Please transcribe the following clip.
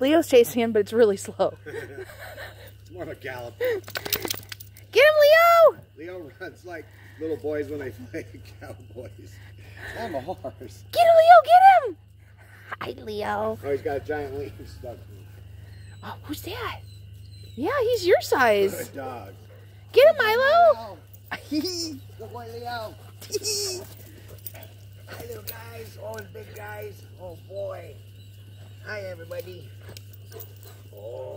Leo's chasing him, but it's really slow. it's more of a gallop. Get him, Leo! Leo runs like little boys when they play cowboys. I'm a horse. Get him, Leo! Get him! Hi, Leo. Oh, he's got a giant leaf stuck. Oh, who's that? Yeah, he's your size. Good dog. Get him, Milo. Good boy, Leo. Hi, little guys. Oh, big guys. Oh, boy. Hi, everybody. Oh,